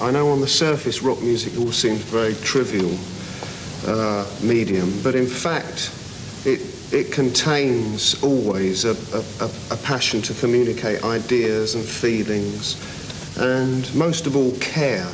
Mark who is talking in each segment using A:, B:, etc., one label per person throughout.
A: I know on the surface rock music all seems very trivial uh, medium, but in fact, it, it contains always a, a, a passion to communicate ideas and feelings, and most of all, care.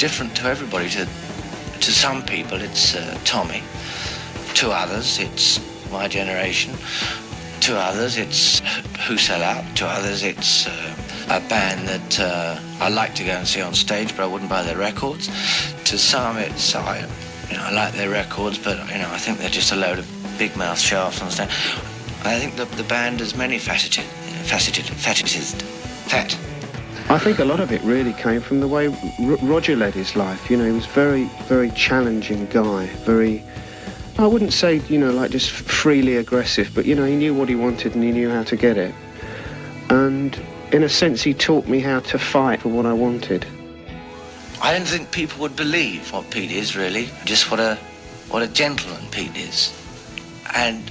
B: Different to everybody. To, to some people, it's uh, Tommy. To others, it's my generation. To others, it's Who Sell Out. To others, it's uh, a band that uh, I like to go and see on stage, but I wouldn't buy their records. To some, it's I, you know, I like their records, but you know, I think they're just a load of big mouth shafts on stage. I think the, the band is many faceted, faceted, faceted, fat.
A: I think a lot of it really came from the way R Roger led his life. You know, he was very, very challenging guy. Very, I wouldn't say, you know, like just freely aggressive, but, you know, he knew what he wanted and he knew how to get it. And in a sense, he taught me how to fight for what I wanted.
B: I don't think people would believe what Pete is, really. Just what a, what a gentleman Pete is. And,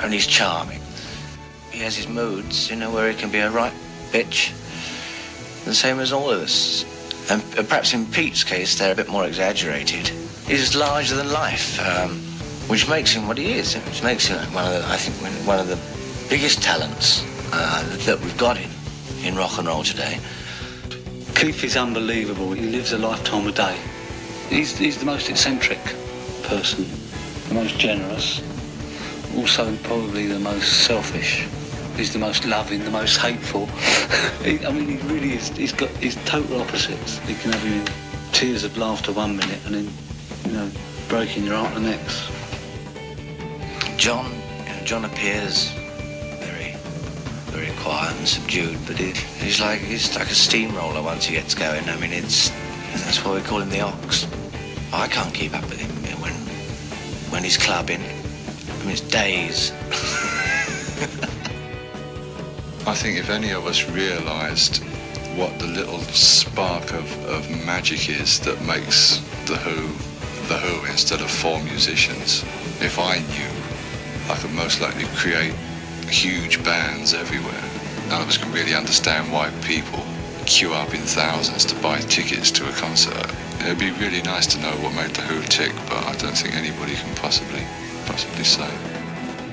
B: and he's charming. He has his moods, you know, where he can be a right bitch the same as all of us. And perhaps in Pete's case, they're a bit more exaggerated. He's larger than life, um, which makes him what he is. Which makes him one of the, I think, one of the biggest talents uh, that we've got in, in rock and roll today.
C: Keith is unbelievable. He lives a lifetime a day. He's, he's the most eccentric person, the most generous, also probably the most selfish. He's the most loving, the most hateful. he, I mean, he really is. He's got his total opposites. He can have you in tears of laughter one minute and then, you know, breaking your heart the next.
B: John, you know, John appears very, very quiet and subdued, but he, he's like he's like a steamroller once he gets going. I mean, it's that's why we call him the ox. I can't keep up with him when when he's clubbing. I mean, it's days.
D: I think if any of us realised what the little spark of, of magic is that makes The Who The Who instead of four musicians, if I knew, I could most likely create huge bands everywhere. None of us can really understand why people queue up in thousands to buy tickets to a concert. It'd be really nice to know what made The Who tick, but I don't think anybody can possibly, possibly say.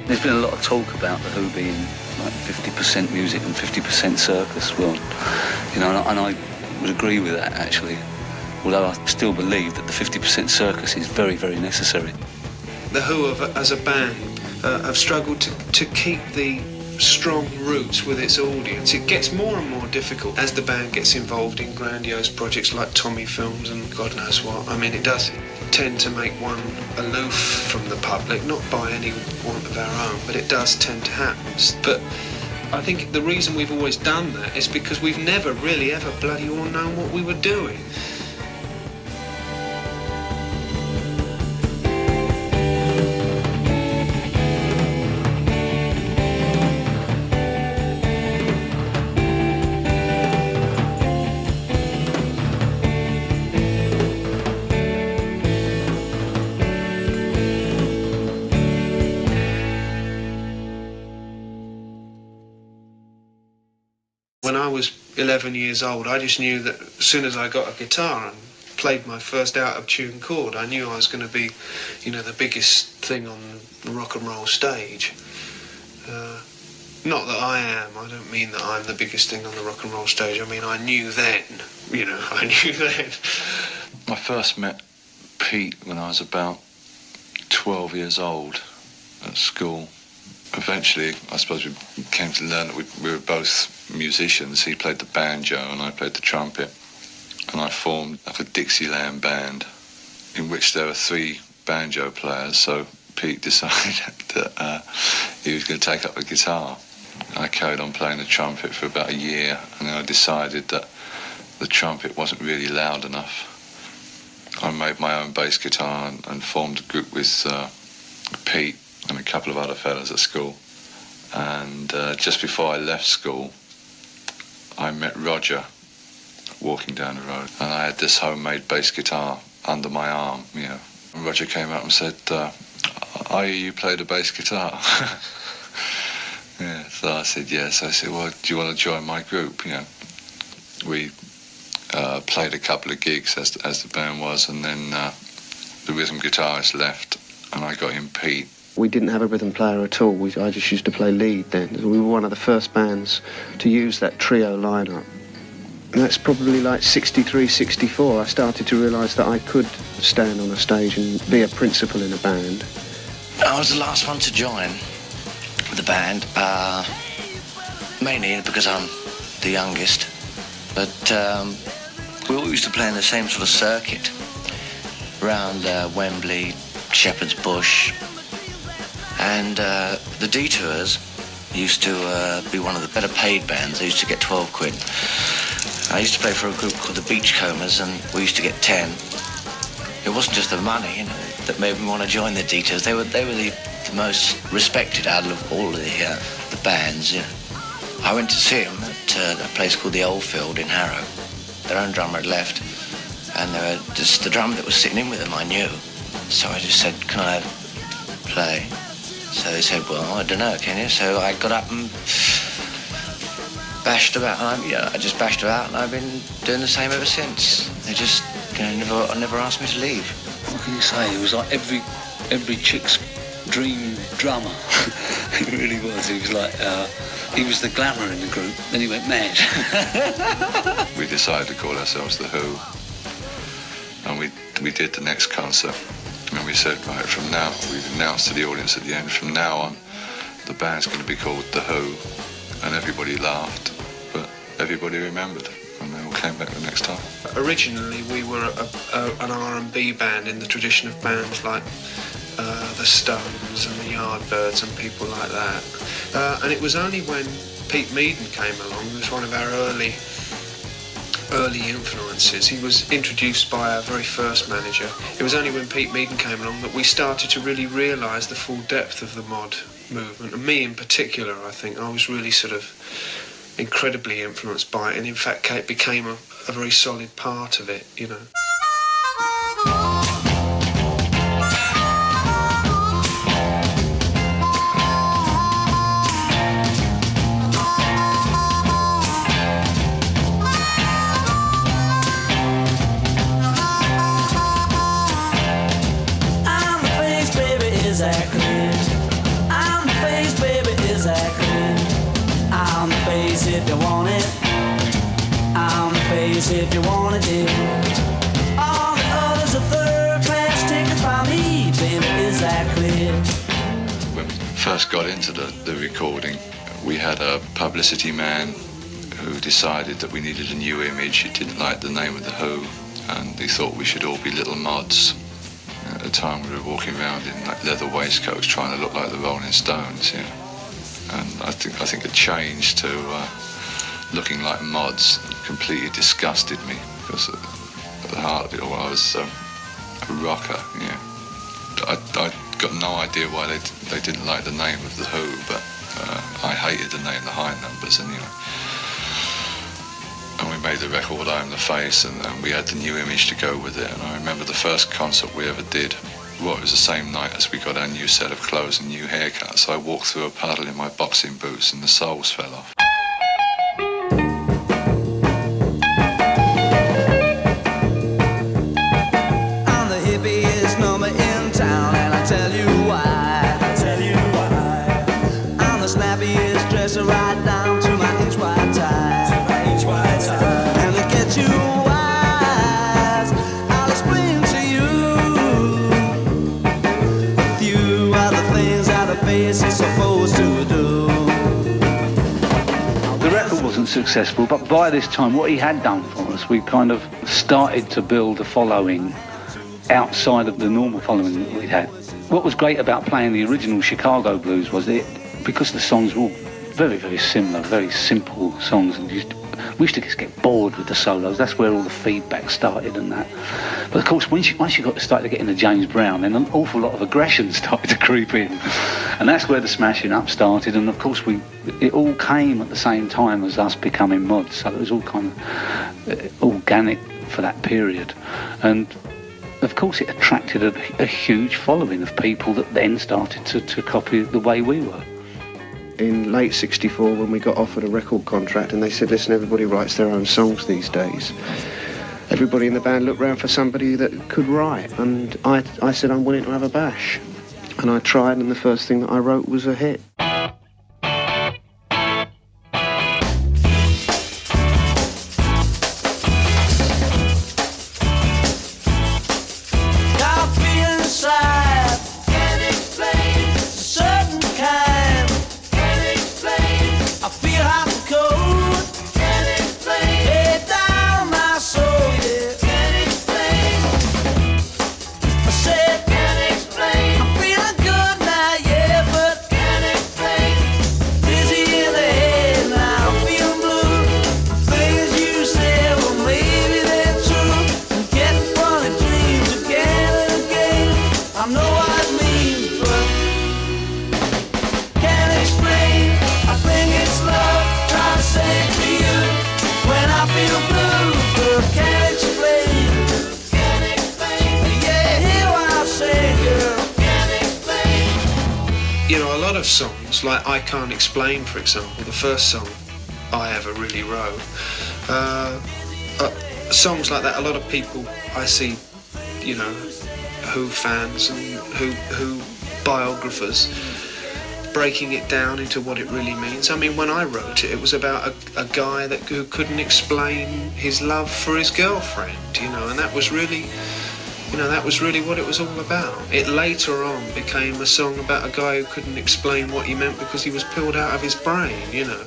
C: There's been a lot of talk about The Who being like 50% music and 50% circus. Well, you know, and I would agree with that actually. Although I still believe that the 50% circus is very, very necessary.
E: The Who, as a band, uh, have struggled to, to keep the strong roots with its audience. It gets more and more difficult as the band gets involved in grandiose projects like Tommy Films and God knows what. I mean, it does tend to make one aloof from the public, not by any want of our own, but it does tend to happen. But I think the reason we've always done that is because we've never really ever bloody all known what we were doing. 11 years old, I just knew that as soon as I got a guitar and played my first out of tune chord, I knew I was going to be, you know, the biggest thing on the rock and roll stage. Uh, not that I am. I don't mean that I'm the biggest thing on the rock and roll stage. I mean I knew then. You know, I knew then.
D: I first met Pete when I was about 12 years old at school eventually, I suppose we came to learn that we, we, were both musicians. He played the banjo and I played the trumpet. And I formed like a Dixieland band in which there were three banjo players. So Pete decided that uh, he was going to take up the guitar. I carried on playing the trumpet for about a year, and then I decided that the trumpet wasn't really loud enough. I made my own bass guitar and, and formed a group with uh, Pete and a couple of other fellas at school. And uh, just before I left school, I met Roger walking down the road, and I had this homemade bass guitar under my arm, you know. And Roger came up and said, uh, "I you play the bass guitar." yeah, so I said yes. I said, "Well, do you want to join my group?" You know, we uh, played a couple of gigs as as the band was, and then uh, the rhythm guitarist left, and I got in Pete.
A: We didn't have a rhythm player at all. We, I just used to play lead then. We were one of the first bands to use that trio lineup. And that's probably like 63, 64. I started to realise that I could stand on a stage and be a principal in a band.
B: I was the last one to join the band, uh, mainly because I'm the youngest. But um, we all used to play in the same sort of circuit around uh, Wembley, Shepherd's Bush, and uh, the Detours used to uh, be one of the better paid bands. They used to get 12 quid. I used to play for a group called the Beachcombers, and we used to get 10. It wasn't just the money, you know, that made me want to join the Detours. They were they were the, the most respected out of all of the uh, the bands. You know. I went to see them at uh, a place called the Oldfield in Harrow. Their own drummer had left, and there were just the drummer that was sitting in with them I knew. So I just said, "Can I play?" So they said, "Well, I don't know, can you?" So I got up and bashed about, and I, you know, I just bashed about, and I've been doing the same ever since. They just, you know, never, never asked me to leave.
C: What can you say? It was like every every chick's dream drummer. he really was. He was like uh, he was the glamour in the group. Then he went mad.
D: we decided to call ourselves the Who, and we we did the next concert, and we said right from now we announced to the audience at the end from now on, the band's going to be called the Who, and everybody laughed, but everybody remembered, and they all came back the next time.
E: Originally, we were a, a, an R&B band in the tradition of bands like uh, the Stones and the Yardbirds and people like that. Uh, and it was only when Pete Meaden came along, who was one of our early early influences. He was introduced by our very first manager. It was only when Pete Meaden came along that we started to really realise the full depth of the mod movement. And me in particular, I think, I was really sort of incredibly influenced by it and in fact it became a, a very solid part of it, you know.
F: If you it, dear. All the others are third class tickets by me, baby, is that clear?
D: When we first got into the, the recording, we had a publicity man who decided that we needed a new image. He didn't like the name of the Who, and he thought we should all be little mods. At the time, we were walking around in like leather waistcoats, trying to look like the Rolling Stones. You know? And I think I think it changed to uh, looking like mods. Completely disgusted me because at the heart of it all, I was um, a rocker. Know? I, I got no idea why they, they didn't like the name of the Who, but uh, I hated the name The High Numbers anyway. And we made the record I Am the Face, and, and we had the new image to go with it. And I remember the first concert we ever did. Well, it was the same night as we got our new set of clothes and new haircuts. I walked through a puddle in my boxing boots, and the soles fell off.
C: Successful, but by this time, what he had done for us, we kind of started to build a following outside of the normal following that we'd had. What was great about playing the original Chicago blues was that because the songs were all very, very similar, very simple songs. And to, we used to just get bored with the solos. That's where all the feedback started and that. But of course, once you, once you got to start to get into James Brown, then an awful lot of aggression started to creep in. And that's where the smashing up started. And of course, we it all came at the same time as us becoming mods. So it was all kind of uh, organic for that period. And of course, it attracted a, a huge following of people that then started to, to copy the way we were
F: in late 64 when we got offered a record contract and they said, listen, everybody writes their own songs these days. Everybody in the band looked around for somebody that could write and I, I said, I'm willing to have a bash. And I tried and the first thing that I wrote was a hit. Like I Can't Explain, for example, the first song I ever really wrote. Uh, uh, songs like that, a lot of people I see, you know, Who fans and Who, Who biographers breaking it down into what it really means. I mean, when I wrote it, it was about a, a guy that who couldn't explain his love for his girlfriend, you know, and that was really you know, that was really what it was all about. It later on became a song about a guy who couldn't explain what he meant because he was pulled out of his brain, you know.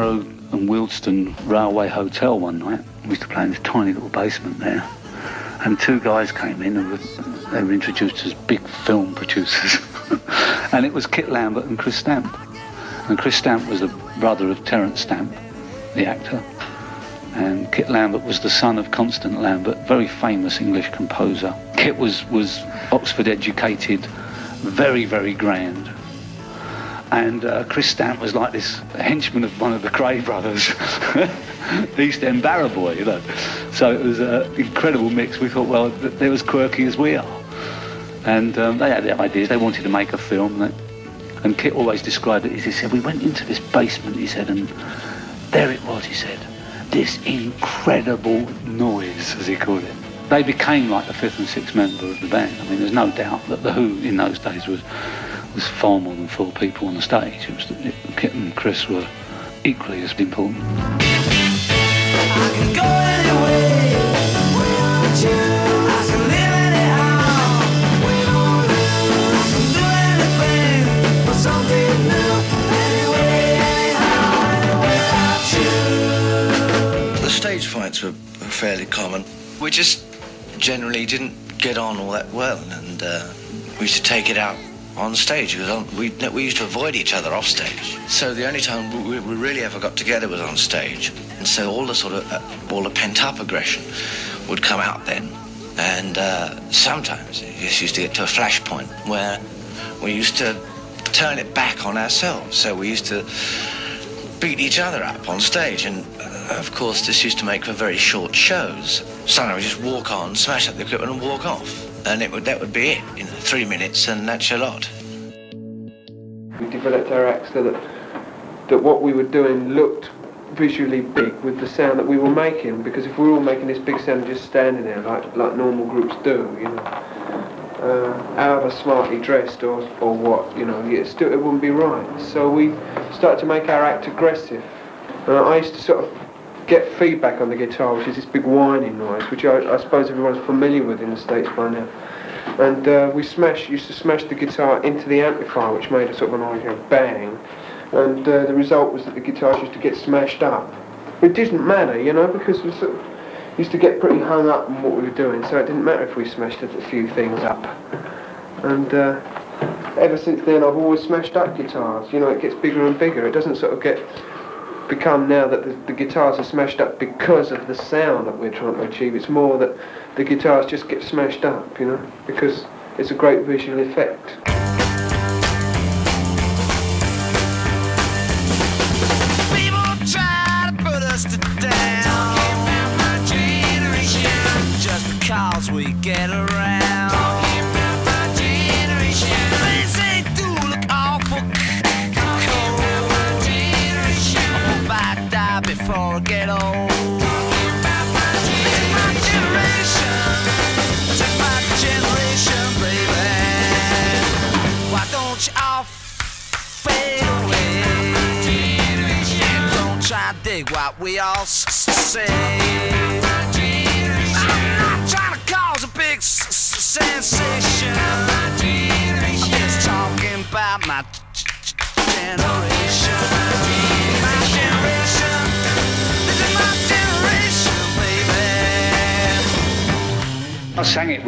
C: Harrow and Wealdstone Railway Hotel one night. We used to play in this tiny little basement there. And two guys came in and they were introduced as big film producers. and it was Kit Lambert and Chris Stamp. And Chris Stamp was the brother of Terence Stamp, the actor. And Kit Lambert was the son of Constant Lambert, very famous English composer. Kit was, was Oxford educated, very, very grand and uh, Chris Stamp was like this henchman of one of the Kray brothers, East End Barra boy, you know. So it was an incredible mix. We thought, well, they're as quirky as we are. And um, they had their ideas. They wanted to make a film. That, and Kit always described it as he said, we went into this basement, he said, and there it was, he said, this incredible noise, as he called it. They became like the fifth and sixth member of the band. I mean, there's no doubt that The Who in those days was was far more than four people on the stage. It was it, Kit and Chris were equally as important.
B: The stage fights were fairly common. We just generally didn't get on all that well, and uh, we used to take it out on stage. we, we used to avoid each other off stage. So the only time we, we really ever got together was on stage. And so all the sort of, uh, all the pent-up aggression would come out then. And uh, sometimes it just used to get to a flashpoint where we used to turn it back on ourselves. So we used to beat each other up on stage. And uh, of course, this used to make for very short shows. Sometimes we just walk on, smash up the equipment and walk off and it would that would be it in three minutes, and that's a lot.
E: We developed our act so that that what we were doing looked visually big with the sound that we were making because if we were all making this big sound just standing there like like normal groups do, you know, uh, however smartly dressed or or what, you know, it still it wouldn't be right. So we started to make our act aggressive. And I used to sort of get feedback on the guitar, which is this big whining noise, which I, I suppose everyone's familiar with in the States by now. And uh, we smash, used to smash the guitar into the amplifier, which made a sort of a noise, you know, bang. And uh, the result was that the guitars used to get smashed up. It didn't matter, you know, because we sort of used to get pretty hung up on what we were doing, so it didn't matter if we smashed a few things up. And uh, ever since then, I've always smashed up guitars. You know, it gets bigger and bigger. It doesn't sort of get become now that the, the guitars are smashed up because of the sound that we're trying to achieve. It's more that the guitars just get smashed up, you know, because it's a great visual effect.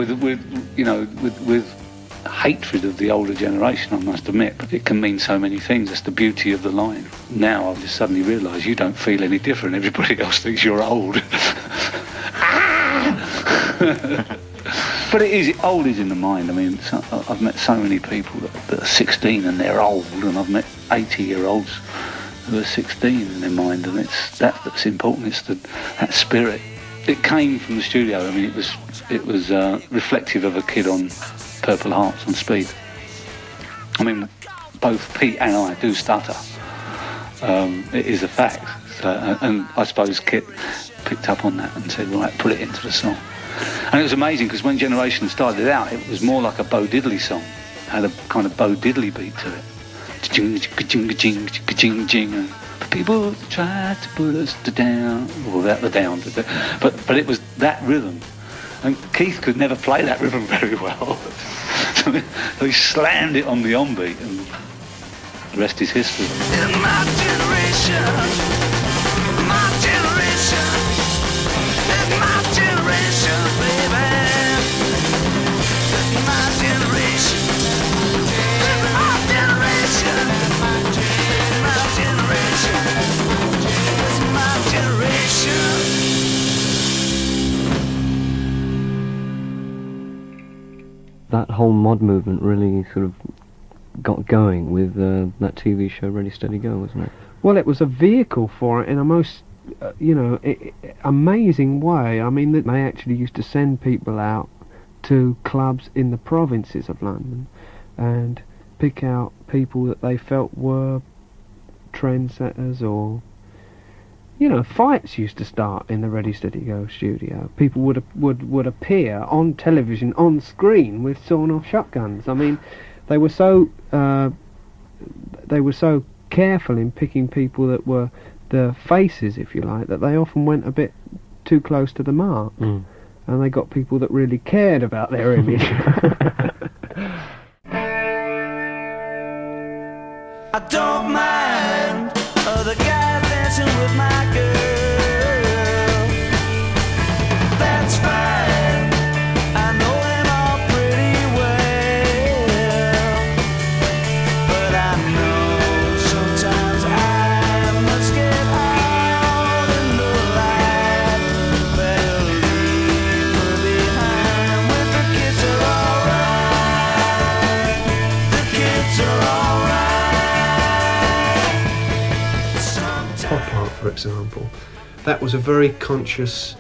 C: With, with you know, with, with hatred of the older generation, I must admit, but it can mean so many things. That's the beauty of the line. Now I've just suddenly realised you don't feel any different. Everybody else thinks you're old. but it is, old is in the mind. I mean, so, I've met so many people that, that are 16 and they're old, and I've met 80 year olds who are 16 in their mind, and it's that that's important. It's the, that spirit. It came from the studio. I mean, it was it was uh, reflective of a kid on Purple Hearts on Speed. I mean, both Pete and I do stutter. Um, it is a fact. So, uh, and I suppose Kit picked up on that and said, right, put it into the song. And it was amazing because when Generation started out, it was more like a Bo Diddley song. It had a kind of Bo Diddley beat to it. People tried to put us to down, without the down, but but it was that rhythm, and Keith could never play that rhythm very well, so he slammed it on the on beat, and the rest is history.
G: That whole mod movement really sort of got going with uh, that TV show Ready Steady Go, wasn't it?
E: Well, it was a vehicle for it in a most, uh, you know, i i amazing way. I mean, they actually used to send people out to clubs in the provinces of London and pick out people that they felt were trendsetters or, you know, fights used to start in the Ready Steady Go studio. People would would would appear on television on screen with sawn-off shotguns. I mean, they were so uh, they were so careful in picking people that were the faces, if you like, that they often went a bit too close to the mark,
G: Mm.
E: and they got people that really cared about their image.
F: I don't mind
E: that was a very conscious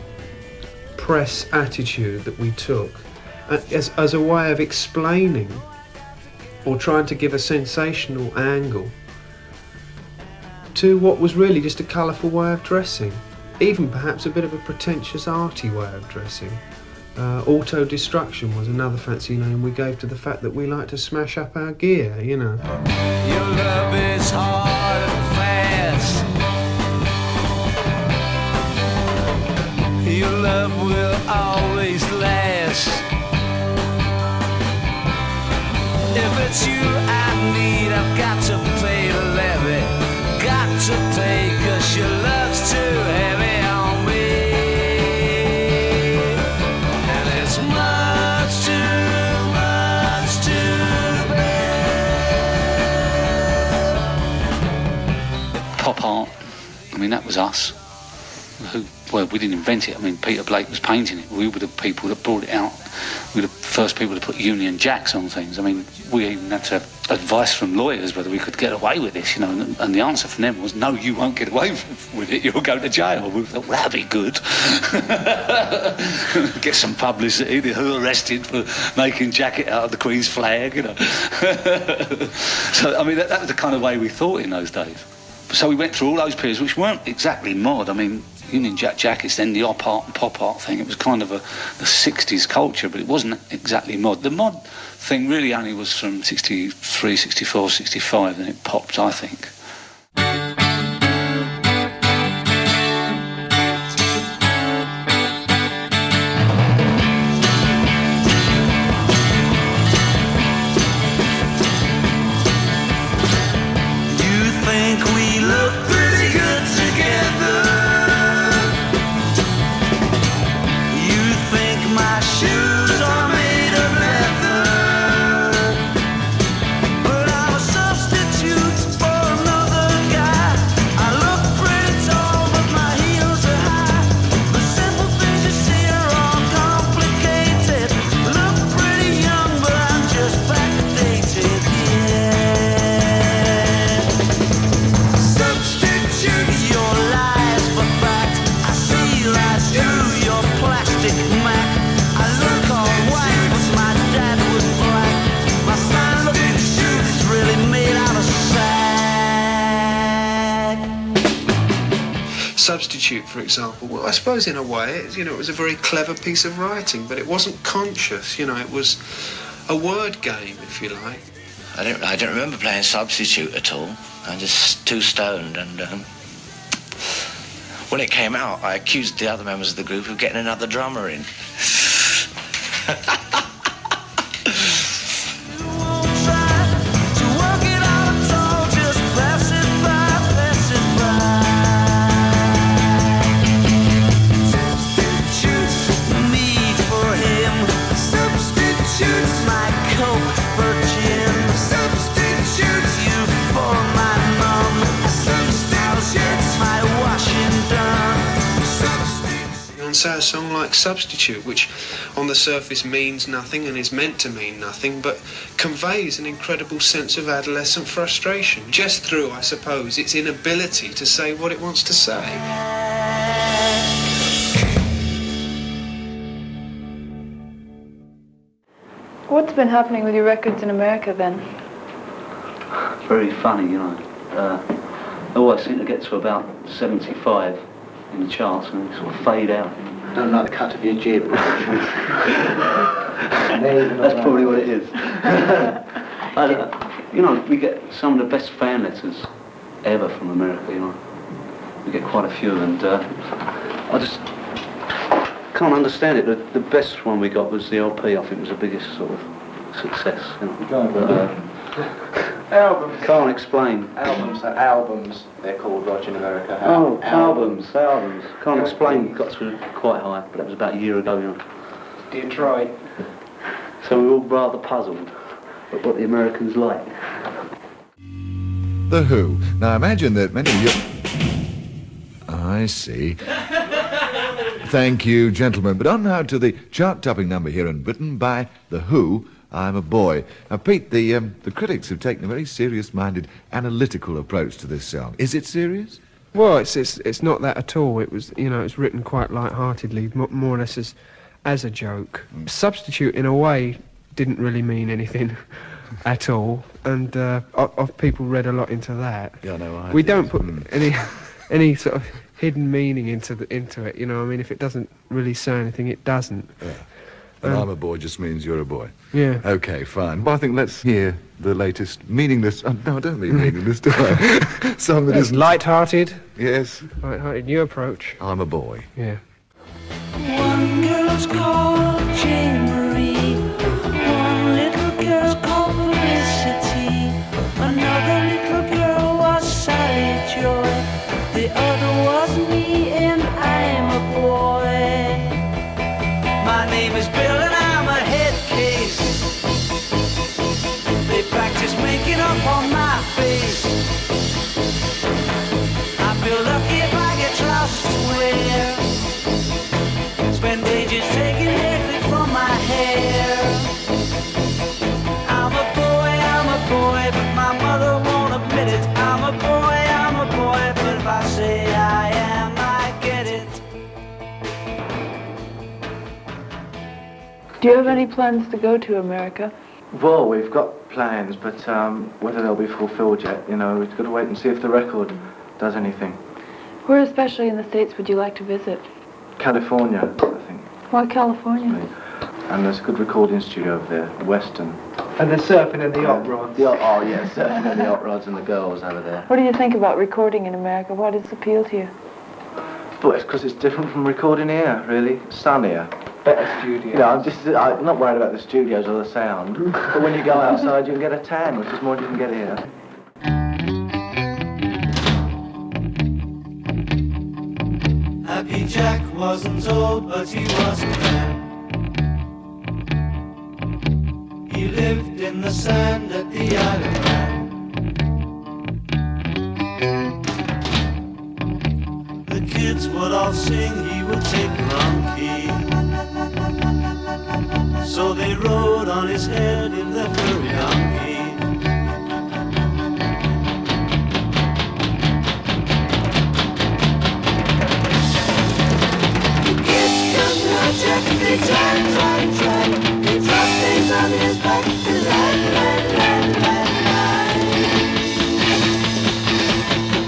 E: press attitude that we took uh, as, as a way of explaining or trying to give a sensational angle to what was really just a colourful way of dressing, even perhaps a bit of a pretentious arty way of dressing. Uh, auto destruction was another fancy name we gave to the fact that we like to smash up our gear, you know.
F: Your love is hard and fast. Your love will always last. If it's you I need, I've got to pay the levy. Got to pay, cause your love's too heavy on me. And it's much too much to bear.
C: pop art. I mean, that was us. Well, we didn't invent it. I mean, Peter Blake was painting it. We were the people that brought it out. We were the first people to put Union Jacks on things. I mean, we even had to have advice from lawyers whether we could get away with this, you know. And, and the answer from them was, no, you won't get away with it. You'll go to jail. We thought, well, that'd be good. get some publicity. Who arrested for making jacket out of the Queen's flag, you know. so, I mean, that, that was the kind of way we thought in those days. So we went through all those periods, which weren't exactly mod. I mean, Union Jack jackets, then the op art and pop art thing. It was kind of a the 60s culture, but it wasn't exactly mod. The mod thing really only was from 63, 64, 65, and it popped, I think.
E: In a way, it, you know, it was a very clever piece of writing, but it wasn't conscious. You know, it was a word game, if you like.
B: I don't, I don't remember playing substitute at all. I'm just too stoned, and um, when it came out, I accused the other members of the group of getting another drummer in.
E: And say a song like Substitute, which on the surface means nothing and is meant to mean nothing, but conveys an incredible sense of adolescent frustration, just through, I suppose, its inability to say what it wants to say.
H: What's been happening with your records in America then?
C: Very funny, you know. Uh, they always seem to get to about 75 in the charts and they sort of fade out.
I: Don't like the cut of your jib.
C: That's probably what it is. I don't- you know, we get some of the best fan letters ever from America, you know. We get quite a few, and uh, I just can't understand it. The, the best one we got was the LP. I think was the biggest sort of success. You know. But,
I: albums.
C: can't explain.
I: Albums. uh, Albums. They're called Roger in America.
C: Oh,
I: Al-
C: albums, albums. Can't explain. Got to quite high, but that was about a year ago, you know.
I: Detroit.
C: So we were all rather puzzled at what the Americans like.
J: The Who. Now imagine that many of you... I see. Thank you, gentlemen. But on now to the chart-topping number here in Britain by The Who, I'm a Boy. Now, Pete, the, um, the critics have taken a very serious-minded, analytical approach to this song. Is it serious?
E: Well, it's, it's it's not that at all. It was you know it's written quite light-heartedly, mo- more or less as as a joke. Substitute in a way didn't really mean anything at all. and uh, people read a lot into that.
J: Yeah, no, I
E: we
J: did.
E: don't put
J: Mm.
E: any any sort of hidden meaning into the into it. You know, I mean, if it doesn't really say anything, it doesn't.
J: And
E: Um,
J: I'm a boy just means you're a boy.
E: Yeah.
J: Okay, fine. Well, I think let's hear the latest meaningless. Oh, no, I don't mean meaningless, do I? Song that
E: It's
J: isn't.
E: light-hearted.
J: Yes,
E: Light-hearted. New approach.
J: I'm a boy.
E: Yeah.
F: One girl's called
H: Do you have any plans to go to America?
I: Well, we've got plans, but um, whether they'll be fulfilled yet, you know, we've got to wait and see if the record does anything.
H: Where especially in the States would you like to visit?
I: California, I think.
H: Why California?
I: And there's a good recording studio over there, Western.
E: And the surfing and the yacht rods.
I: The, oh, yeah, surfing and the yacht rods and the girls over there.
H: What do you think about recording in America? What does it appeal to you?
I: Well, it's because it's different from recording here, really. Sunnier.
E: Better studio.
I: You know, I'm just, I'm not worried about the studios or the sound. but when you go outside, you can get a tan, which is more than you can get here.
F: Happy Jack wasn't old, but he was a man. He lived in the sand at the Isle of Man. The kids would all sing, he would take wrong key. So they rode on his head in the furry donkey.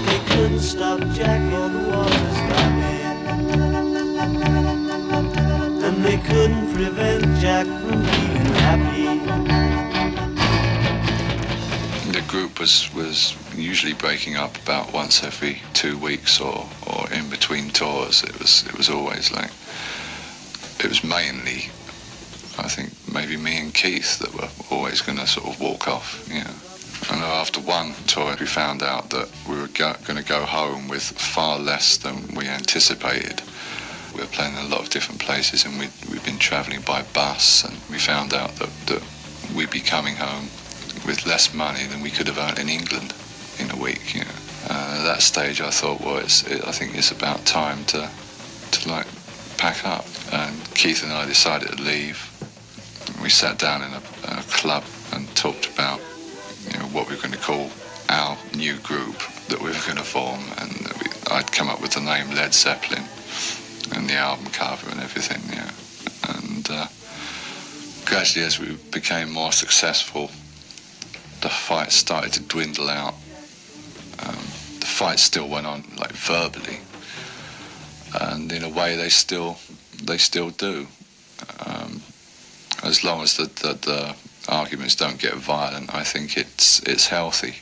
F: They couldn't stop Jack or the water stopping. And they couldn't prevent Jack
D: group was, was usually breaking up about once every two weeks or, or in between tours. It was it was always like it was mainly I think maybe me and Keith that were always going to sort of walk off. You know. And after one tour, we found out that we were go- going to go home with far less than we anticipated. We were playing in a lot of different places, and we'd, we'd been travelling by bus, and we found out that, that we'd be coming home with less money than we could have earned in England in a week. You know. uh, at that stage, I thought, well, it's, it, I think it's about time to, to like pack up. And Keith and I decided to leave. We sat down in a, a club and talked about, you know, what we were going to call our new group that we were going to form. And we, I'd come up with the name Led Zeppelin and the album cover and everything. Know. And uh, gradually, as we became more successful, the fight started to dwindle out. Um, the fight still went on, like verbally, and in a way, they still they still do. Um, as long as the, the, the arguments don't get violent, I think it's it's healthy.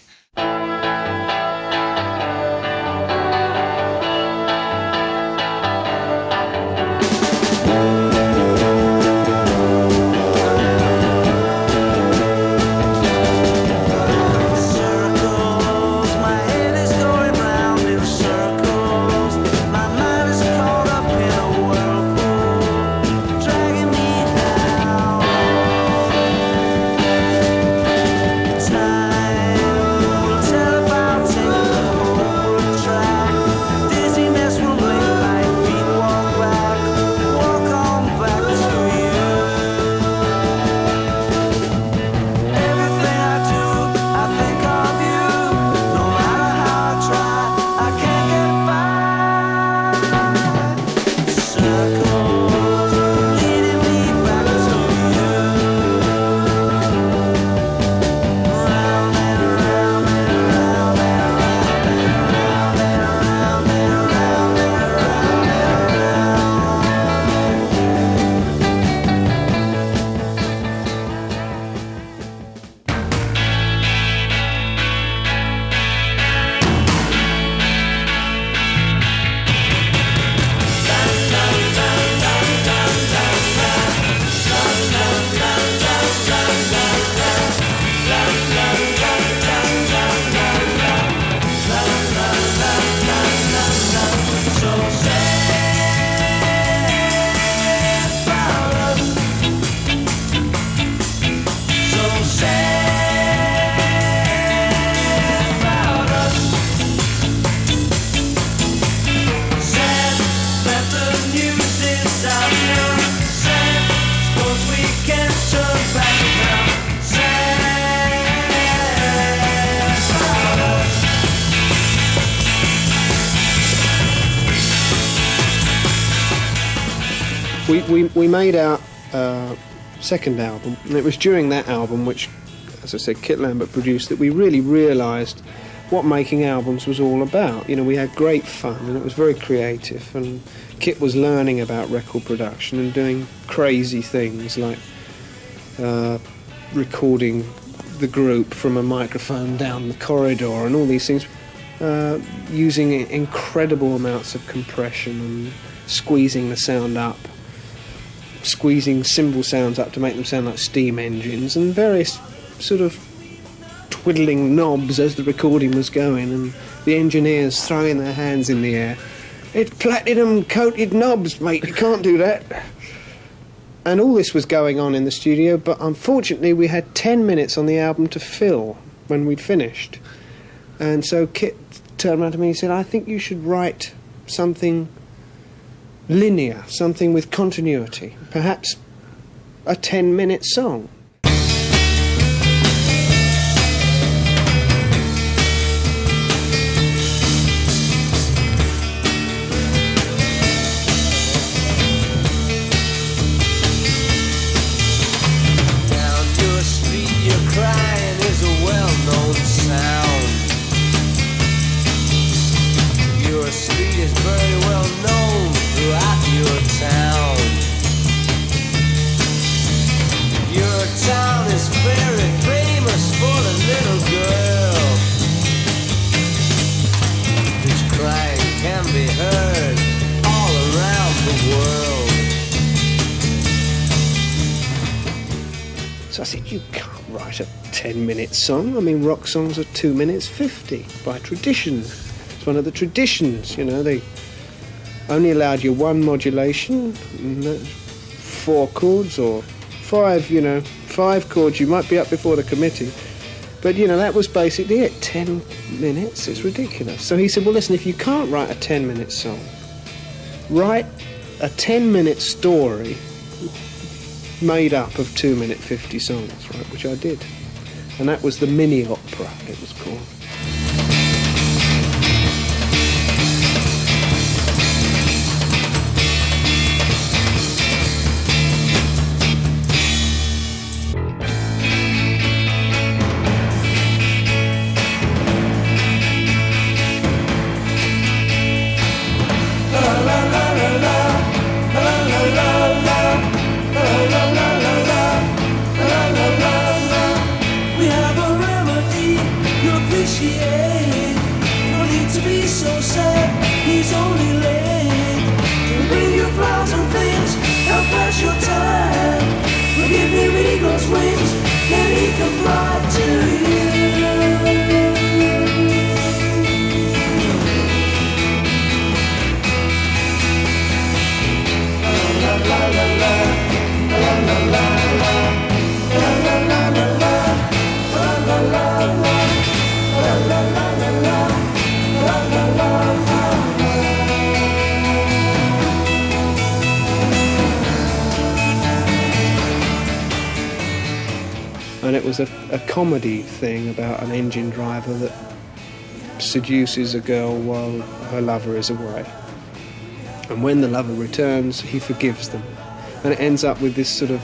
E: We, we, we made our uh, second album, and it was during that album, which, as I said, Kit Lambert produced, that we really realised what making albums was all about. You know, we had great fun, and it was very creative, and Kit was learning about record production and doing crazy things like uh, recording the group from a microphone down the corridor and all these things, uh, using incredible amounts of compression and squeezing the sound up, squeezing cymbal sounds up to make them sound like steam engines, and various sort of twiddling knobs as the recording was going, and the engineers throwing their hands in the air. It's platinum coated knobs, mate, you can't do that. And all this was going on in the studio, but unfortunately, we had 10 minutes on the album to fill when we'd finished. And so Kit turned around to me and said, I think you should write something linear, something with continuity, perhaps a 10 minute song. Song. I mean, rock songs are 2 minutes 50 by tradition. It's one of the traditions, you know. They only allowed you one modulation, mm, four chords or five, you know, five chords. You might be up before the committee. But, you know, that was basically it. 10 minutes is ridiculous. So he said, Well, listen, if you can't write a 10 minute song, write a 10 minute story made up of 2 minute 50 songs, right, which I did. And that was the mini opera, it was called. Comedy thing about an engine driver that seduces a girl while her lover is away. And when the lover returns, he forgives them. And it ends up with this sort of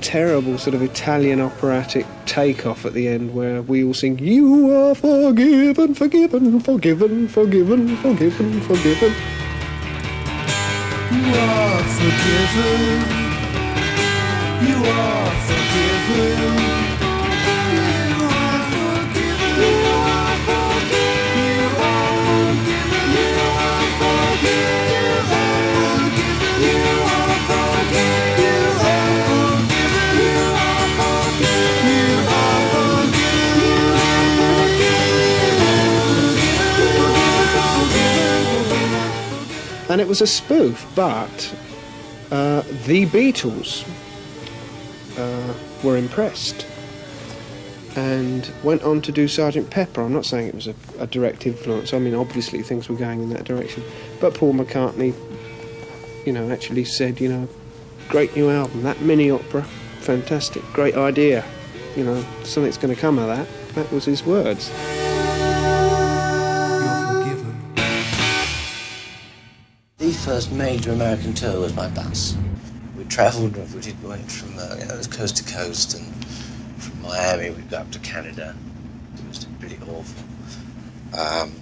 E: terrible sort of Italian operatic takeoff at the end where we all sing, You are forgiven, forgiven, forgiven, forgiven, forgiven, forgiven.
F: You are forgiven. You are forgiven.
E: And it was a spoof, but uh, the Beatles uh, were impressed and went on to do Sergeant Pepper. I'm not saying it was a, a direct influence. I mean, obviously things were going in that direction. But Paul McCartney, you know, actually said, you know, great new album, that mini opera, fantastic, great idea. You know, something's going to come of that. That was his words.
B: First major American tour was by bus. We travelled, we did, went from uh, you know, coast to coast, and from Miami we'd go up to Canada. It was pretty awful. Um,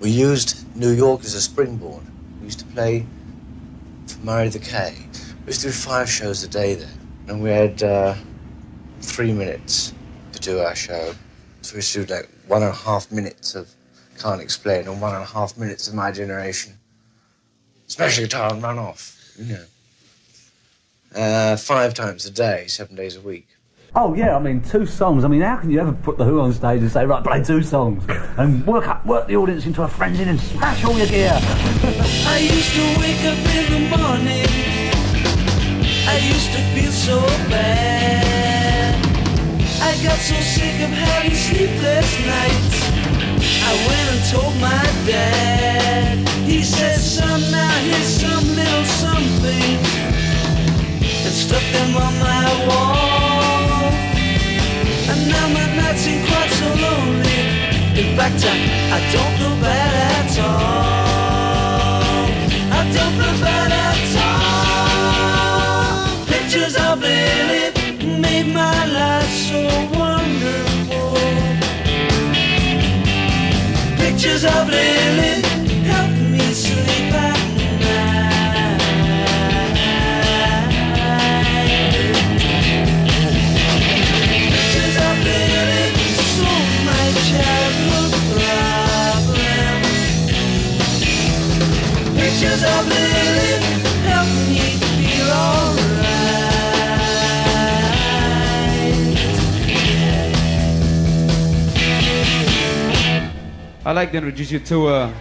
B: we used New York as a springboard. We used to play for Murray the K. We used to do five shows a day there, and we had uh, three minutes to do our show. So we used to do like one and a half minutes of Can't Explain and one and a half minutes of My Generation. Smash the guitar and run off, you know. Uh, five times a day, seven days a week.
K: Oh yeah, I mean two songs. I mean, how can you ever put the Who on stage and say right, play two songs and work up, work the audience into a frenzy and smash all your gear?
F: I used to wake up in the morning. I used to feel so bad. I got so sick of having sleepless nights. I went and told my dad. He said, son, now here's some little something. And stuck them on my wall. And now my nights seem quite so lonely. In fact, I, I don't feel bad at all. I don't feel bad at all. Pictures of Lily made my life so wonderful. Pictures of Lily
L: I'd like to introduce you to uh,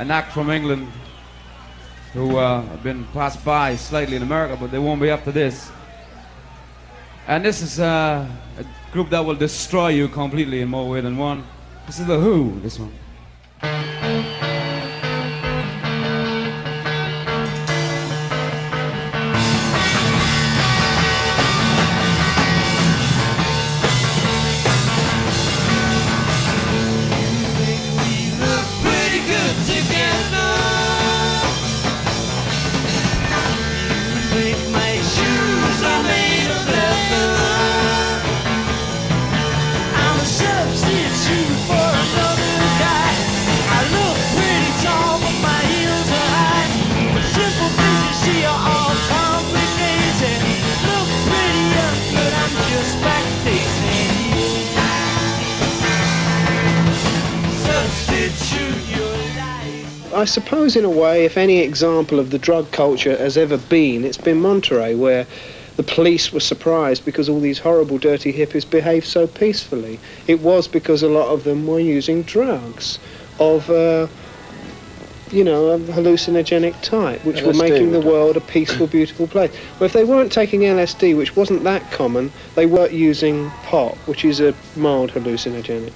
L: an act from England who uh, have been passed by slightly in America, but they won't be after this. And this is uh, a group that will destroy you completely in more way than one. This is The Who, this one.
F: I
A: suppose, in a way, if any example of the drug culture has ever been, it's been Monterey, where the police were surprised because all these horrible, dirty hippies behaved so peacefully. It was because a lot of them were using drugs of, uh, you know, a hallucinogenic type, which were making the world a peaceful, beautiful place. Well, if they weren't taking LSD, which wasn't that common, they weren't using pot, which is a mild hallucinogenic.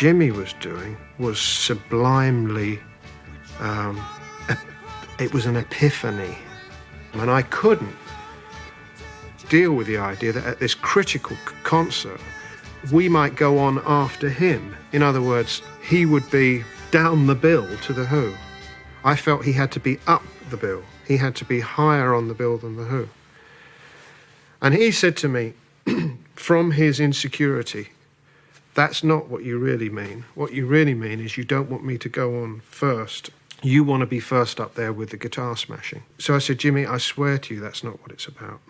E: Jimmy was doing was sublimely, um, it was an epiphany. And I couldn't deal with the idea that at this critical concert, we might go on after him. In other words, he would be down the bill to The Who. I felt he had to be up the bill, he had to be higher on the bill than The Who. And he said to me, from his insecurity, that's not what you really mean. What you really mean is you don't want me to go on first. You want to be first up there with the guitar smashing. So I said, Jimmy, I swear to you that's not what it's about.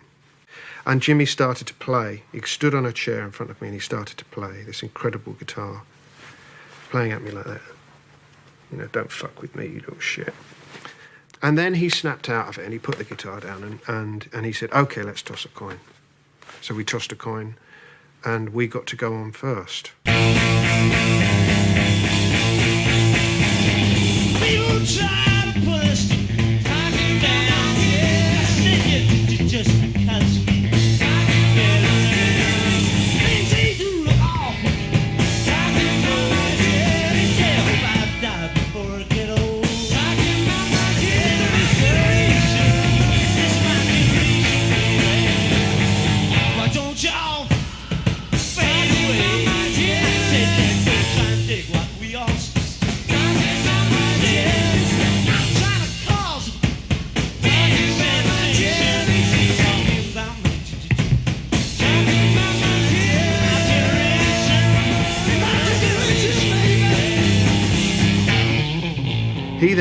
E: And Jimmy started to play. He stood on a chair in front of me and he started to play this incredible guitar, playing at me like that. You know, don't fuck with me, you little shit. And then he snapped out of it and he put the guitar down and, and, and he said, okay, let's toss a coin. So we tossed a coin and we got to go on first.
F: People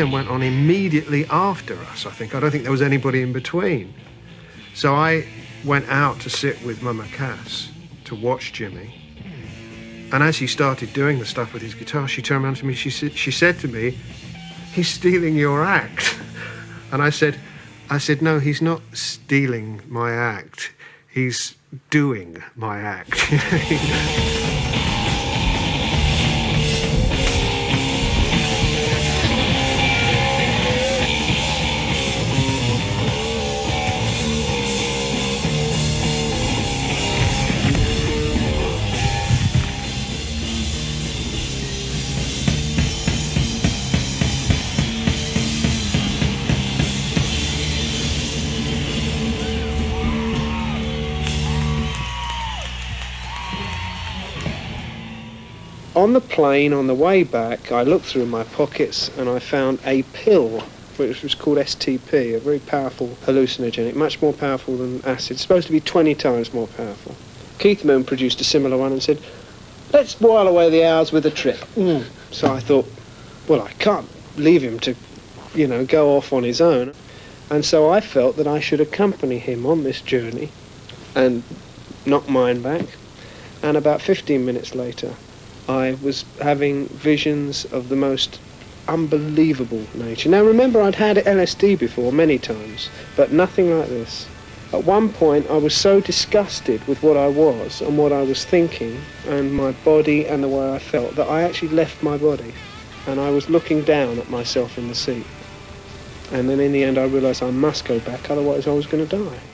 E: then went on immediately after us, I think. I don't think there was anybody in between. So I went out to sit with Mama Cass to watch Jimmy. And as he started doing the stuff with his guitar, she turned around to me. She said, she said to me, "He's stealing your act." And I said, "I said no, he's not stealing my act. He's doing my act." On the plane, on the way back, I looked through my pockets and I found a pill, which was called STP, a very powerful hallucinogenic, much more powerful than acid. Supposed to be 20 times more powerful. Keith Moon produced a similar one and said, let's while away the hours with a trip. Mm. So I thought, well, I can't leave him to, you know, go off on his own. And so I felt that I should accompany him on this journey and knock mine back. And about 15 minutes later, I was having visions of the most unbelievable nature. Now, remember, I'd had LSD before many times, but nothing like this. At one point, I was so disgusted with what I was and what I was thinking and my body and the way I felt that I actually left my body and I was looking down at myself in the seat. And then in the end, I realised I must go back, otherwise, I was going to die.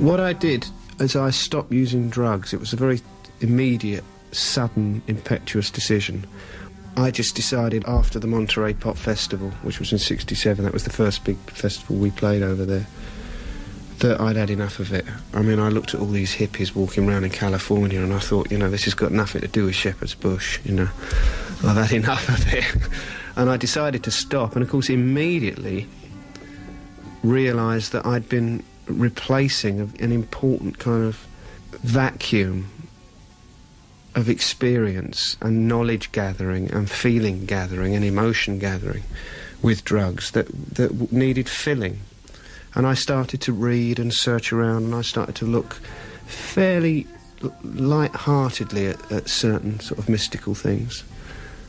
F: What I did is I stopped using drugs. It was a very immediate, sudden, impetuous decision. I just decided after the Monterey Pop Festival, which was in 67, that was the first big festival we played over there, that I'd had enough of it. I mean, I looked at all these hippies walking around in California and I thought, you know, this has got nothing to do with Shepherd's Bush, you know. I've had enough of it. and I decided to stop, and of course, immediately realised that I'd been replacing an important kind of vacuum of experience and knowledge gathering and feeling gathering and emotion gathering with drugs that, that needed filling. And I started to read and search around and I started to look fairly light-heartedly at, at certain sort of mystical things.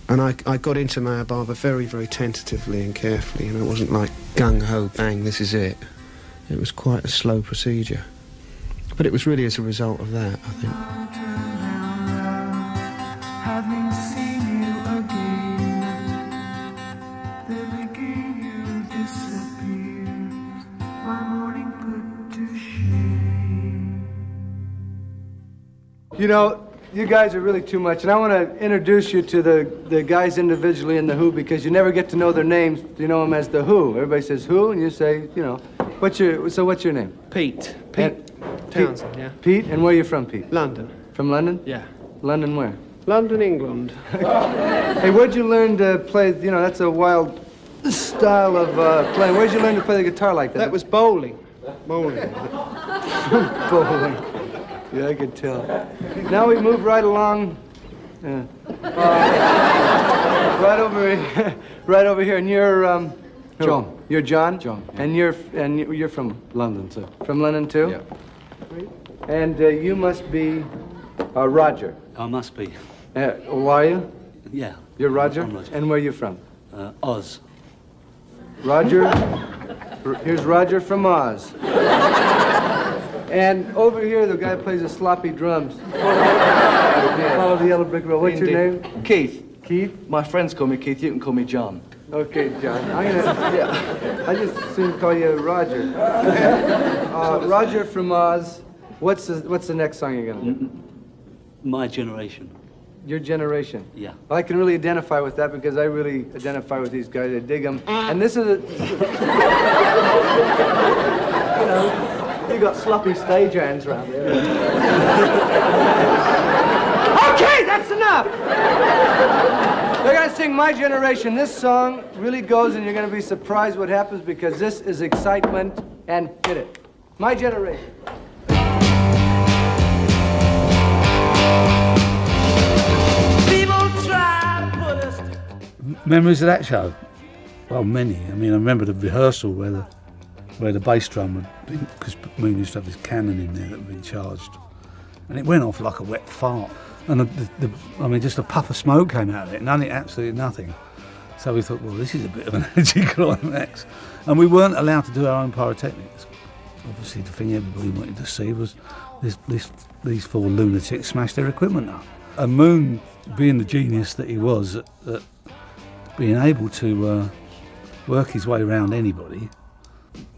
F: And I, I got into Mayababa very, very tentatively and carefully. and it wasn't like gung-ho, bang, this is it. It was quite a slow procedure. But it was really as a result of that, I think.
M: You again, then again you disappear. My morning put to shame.
N: You know, you guys are really too much, and I want to introduce you to the, the guys individually in the Who because you never get to know their names. You know them as the Who. Everybody says Who, and you say, you know, what's your so what's your name?
E: Pete.
N: Pete
E: Townsend, yeah.
N: Pete, and where are you from, Pete?
E: London.
N: From London?
E: Yeah.
N: London where?
E: London, England.
N: Hey, where'd you learn to play? You know, that's a wild style of uh, playing. Where'd you learn to play the guitar like that?
E: That was bowling. Bowling.
N: bowling. Yeah, I could tell. Now we move right along. Yeah. Uh, right over, here, right over here, and you're um, who?
O: John.
N: You're John.
O: John.
N: And you're and you- you're from
O: London, too.
N: from London too.
O: Yeah.
N: And uh, you must be Uh, Roger.
C: I must be.
N: Uh, who are you?
C: Yeah.
N: You're Roger?
C: I'm Roger.
N: And where are you from?
C: Uh, Oz.
N: Roger. Here's Roger from Oz. And over here, the guy plays the sloppy drums. Follow the yellow brick road. What's your name?
P: Keith.
N: Keith?
P: My friends call me Keith. You can call me John.
N: Okay, John. I'm gonna. Yeah. I just soon call you Roger. Uh, Roger from Oz. What's the What's the next song you're gonna do?
C: My generation.
N: Your generation.
C: Yeah.
N: Well, I can really identify with that because I really identify with these guys. I dig them. And this is a. you know, you got sloppy stage hands around there. okay, that's enough. They're gonna sing My Generation. This song really goes, and you're gonna be surprised what happens because this is excitement. And hit it. My Generation.
F: People try to put us
C: Memories of that show? Well, many. I mean, I remember the rehearsal where the where the bass drum had because Moon used to have this cannon in there that had been charged, and it went off like a wet fart. And the, the, I mean, just a puff of smoke came out of it, none, absolutely nothing. So we thought, well, this is a bit of an energy climax, and we weren't allowed to do our own pyrotechnics. Obviously, the thing everybody wanted to see was this, this, these four lunatics smash their equipment up. And Moon, being the genius that he was, at, at being able to uh, work his way around anybody,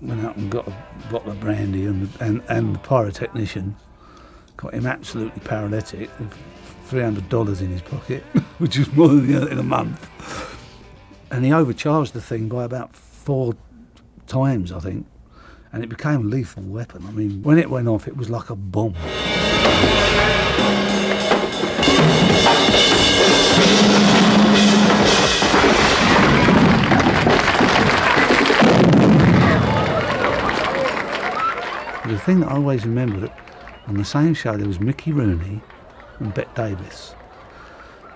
C: went out and got a bottle of brandy, and, and, and the pyrotechnician got him absolutely paralytic with $300 in his pocket, which was more than he earned in a month. And he overcharged the thing by about four times, I think. And it became a lethal weapon. I mean, when it went off, it was like a bomb. The thing that I always remember that on the same show there was Mickey Rooney and Bette Davis.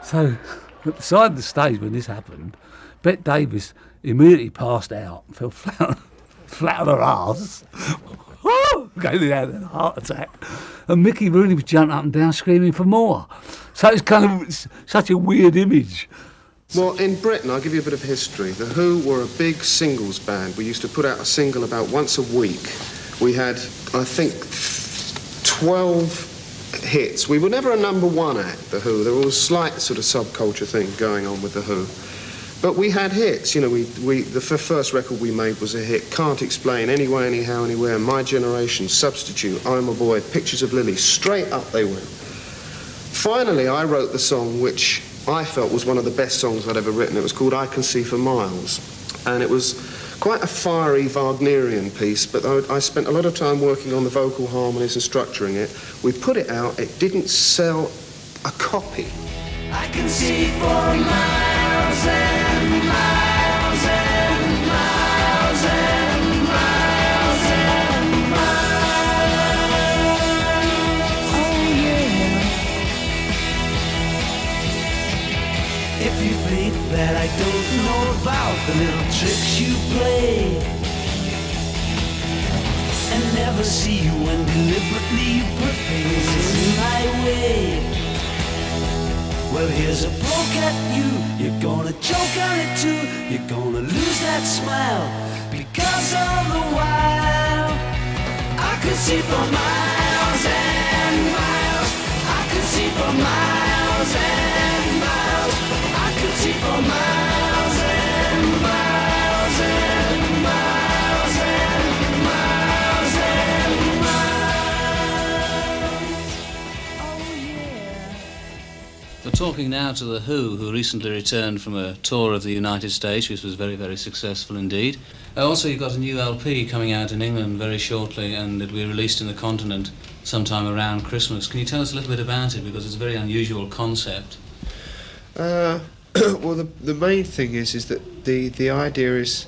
C: So at the side of the stage when this happened, Bette Davis immediately passed out, and fell flat, flat on her ass. Me out a heart attack. And Mickey Rooney was jumping up and down screaming for more. So it's kind of it's such a weird image.
E: Well, in Britain, I'll give you a bit of history. The Who were a big singles band. We used to put out a single about once a week. We had, I think, 12 hits. We were never a number one act, The Who. There was a slight sort of subculture thing going on with The Who. But we had hits. You know, we, we, the first record we made was a hit. Can't Explain, Anyway, Anyhow, Anywhere, My Generation, Substitute, oh, I'm a Boy, Pictures of Lily. Straight up they went. Finally, I wrote the song which I felt was one of the best songs I'd ever written. It was called I Can See for Miles. And it was quite a fiery Wagnerian piece, but I, I spent a lot of time working on the vocal harmonies and structuring it. We put it out, it didn't sell a copy.
F: I can see for miles and miles and miles and miles and miles. Oh yeah. If you think that I don't about the little tricks you play and never see you when deliberately you put things in my way. Well, here's a poke at you. You're gonna choke on it too. You're gonna lose that smile because all the while I could see for miles and miles. I could see for miles and miles. I could see for miles
Q: We're talking now to The Who, who recently returned from a tour of the United States, which was very, very successful indeed. Uh, also, you've got a new LP coming out in England very shortly, and it'll be released in the continent sometime around Christmas. Can you tell us a little bit about it? Because it's a very unusual concept.
E: Uh, well, the, the main thing is is that the, the idea is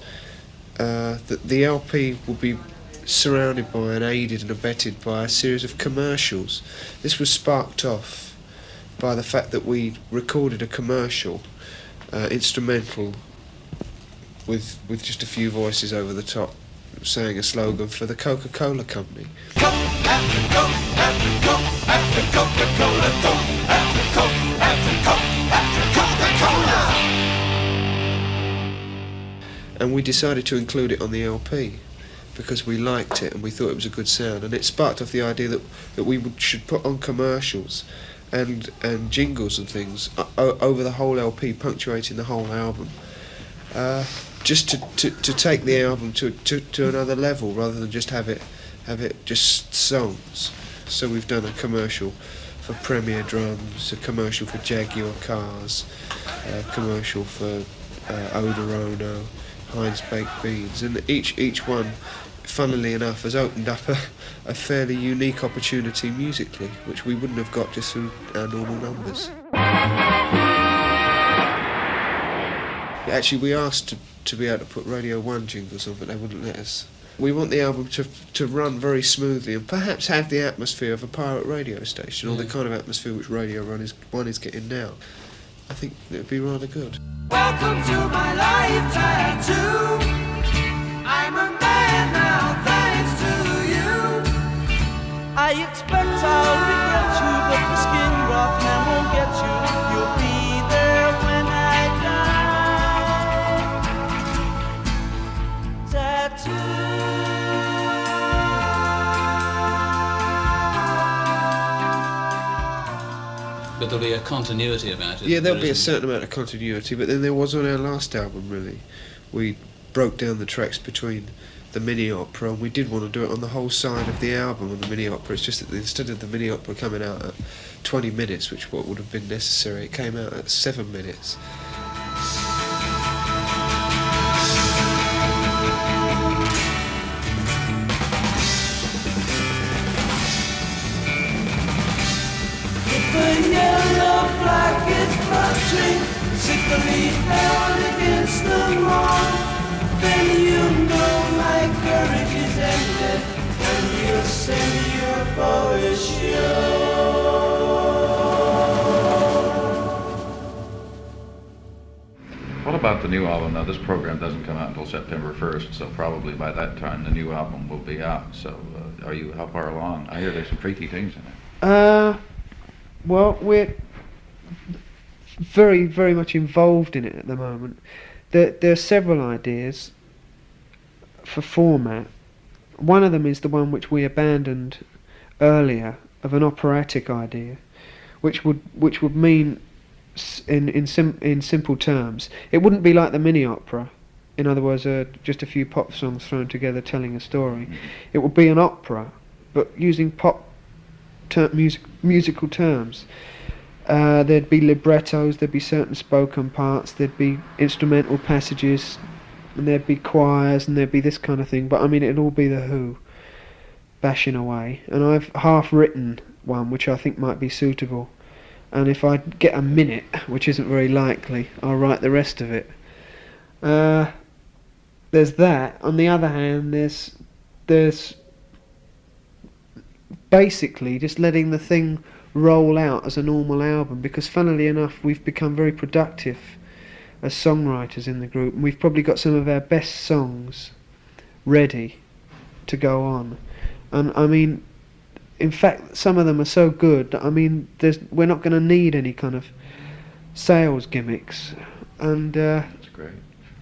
E: uh, that the LP will be surrounded by and aided and abetted by a series of commercials. This was sparked off by the fact that we recorded a commercial uh, instrumental with with just a few voices over the top saying a slogan for the Coca-Cola company. And we decided to include it on the LP because we liked it and we thought it was a good sound and it sparked off the idea that, that we should put on commercials and and jingles and things o- over the whole LP punctuating the whole album. Uh, just to, to, to take the album to, to, to another level rather than just have it have it just songs. So we've done a commercial for Premier Drums a commercial for Jaguar cars a commercial for uh, Odorono Heinz baked beans, and each each one, funnily enough, has opened up a, a fairly unique opportunity musically, which we wouldn't have got just from our normal numbers. Actually, we asked to, to be able to put Radio 1 jingles on, but they wouldn't let us. We want the album to, to run very smoothly and perhaps have the atmosphere of a pirate radio station, or the mm. kind of atmosphere which Radio 1 is, 1 is getting now. I think it would be rather good.
M: Welcome to my life tattoo.
F: I expect I'll regret you, but the skin rock man won't get you. You'll be there when I die.
C: But there'll be a continuity about it.
E: Yeah, there'll
C: there
E: be a certain amount of continuity, but then there was on our last album, really. We broke down the tracks between the mini opera, and we did want to do it on the whole side of the album on the mini opera. It's just that instead of the mini opera coming out at 20 minutes, which what would have been necessary, it came out at 7 minutes.
F: Held against the wall, then you know my courage is ended, and you'll send your boy.
O: What about the new album? Now, this program doesn't come out until September 1st, so probably by that time the new album will be out. So, uh, are you how far along? I hear there's some freaky things in it.
E: Uh, well, we're very, very much involved in it at the moment. There, there are several ideas for format. One of them is the one which we abandoned earlier of an operatic idea, which would which would mean, in in sim, in simple terms, it wouldn't be like the mini opera. In other words, uh, just a few pop songs thrown together telling a story. It would be an opera, but using pop ter- music, musical terms. Uh, there'd be librettos, there'd be certain spoken parts, there'd be instrumental passages, and there'd be choirs, and there'd be this kind of thing. But I mean, it'd all be the Who bashing away. And I've half written one which I think might be suitable. And if I get a minute, which isn't very likely, I'll write the rest of it. Uh, there's that. On the other hand, there's there's basically just letting the thing roll out as a normal album because funnily enough we've become very productive as songwriters in the group and we've probably got some of our best songs ready to go on. And I mean in fact some of them are so good that I mean there's we're not going to need any kind of sales gimmicks. And uh,
O: That's great.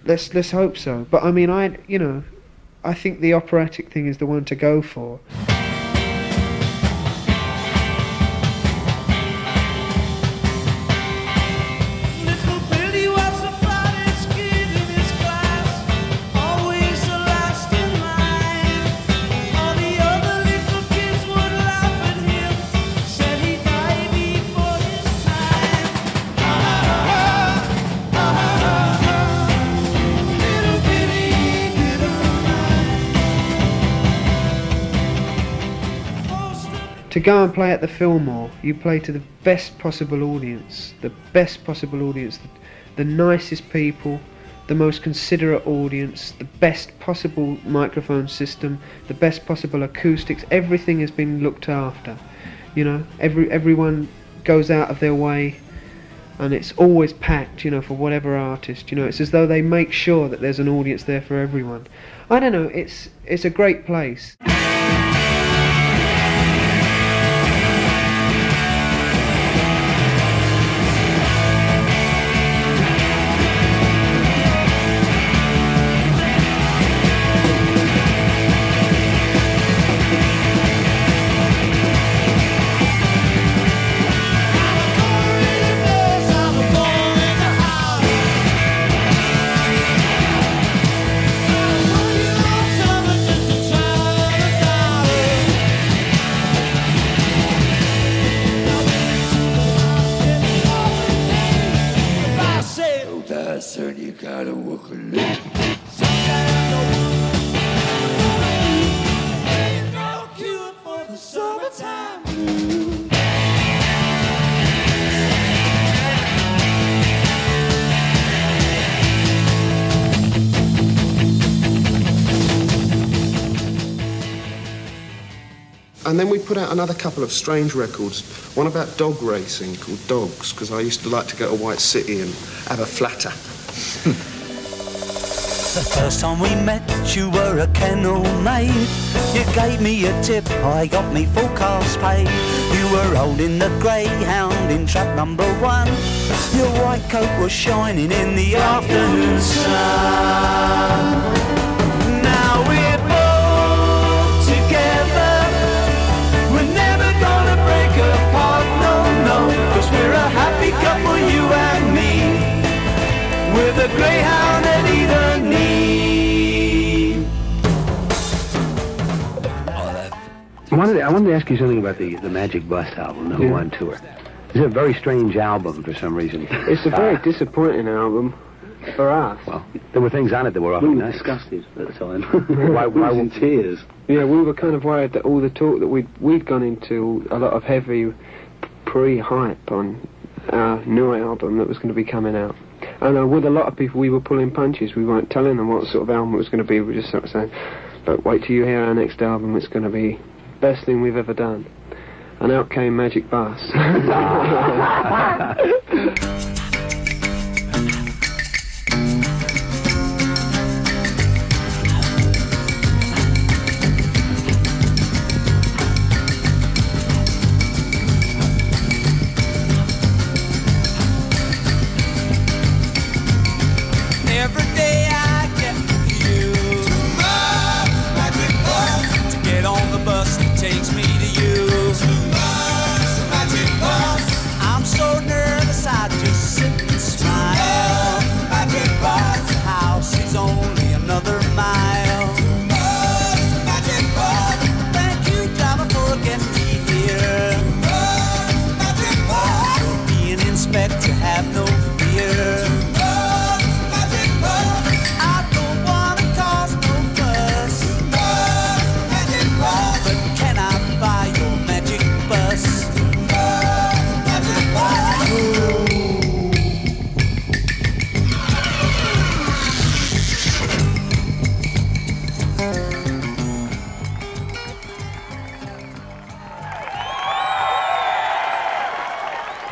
E: let's let's hope so. But I mean I you know I think the operatic thing is the one to go for to go and play at the Fillmore, you play to the best possible audience, the best possible audience, the, the nicest people, the most considerate audience, the best possible microphone system, the best possible acoustics. Everything has been looked after. You know, every everyone goes out of their way, and it's always packed. You know, for whatever artist. You know, it's as though they make sure that there's an audience there for everyone. I don't know. It's it's a great place. Another couple of strange records. One about dog racing called Dogs, because I used to like to go to White City and have a flatter.
F: The first time we met, you were a kennel maid. You gave me a tip, I got me full cast paid. You were holding the greyhound in trap number one. Your white coat was shining in the afternoon sun.
R: Wanted, to, I wanted to ask you something about the, the Magic Bus album, the Who
E: Yeah.
R: on Tour. It's a very strange album for some reason.
E: It's a very
R: Uh,
E: disappointing album for us.
R: well, there were things on it that were awfully
E: We were
R: nice.
E: disgusted
R: at the time.
E: why, why
R: in tears?
E: Yeah, we were kind of worried that all the talk that we'd we'd gone into a lot of heavy pre-hype on our new album that was going to be coming out. And uh, with a lot of people, we were pulling punches. We weren't telling them what sort of album it was going to be. We were just sort of saying, "But wait till you hear our next album. It's going to be best thing we've ever done." And out came Magic Bus.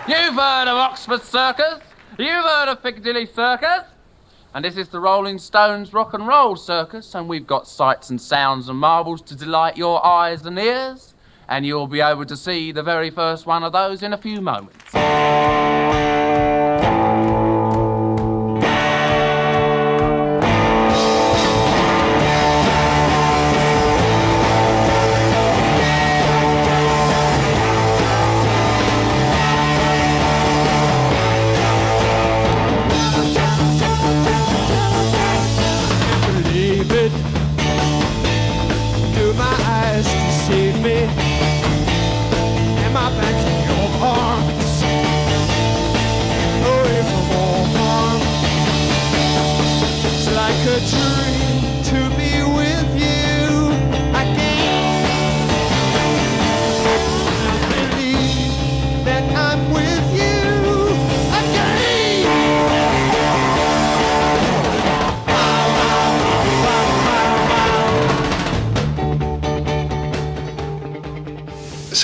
S: You've heard of Oxford Circus. You've heard of Piccadilly Circus. And this is the Rolling Stones Rock and Roll Circus, and we've got sights and sounds and marbles to delight your eyes and ears. And you'll be able to see the very first one of those in a few moments.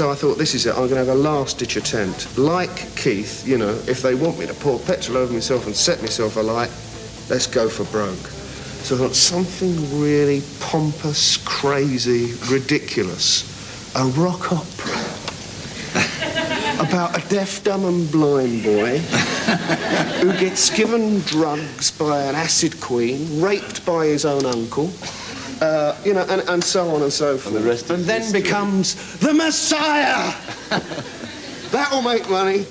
E: So I thought, this is it. I'm going to have a last ditch attempt. Like Keith, you know, if they want me to pour petrol over myself and set myself alight, let's go for broke. So I thought something really pompous, crazy, ridiculous. A rock opera. About a deaf, dumb, and blind boy who gets given drugs by an acid queen, raped by his own uncle, uh, you know, and, and so on and so forth. And, the rest and then becomes the Messiah. That'll make money.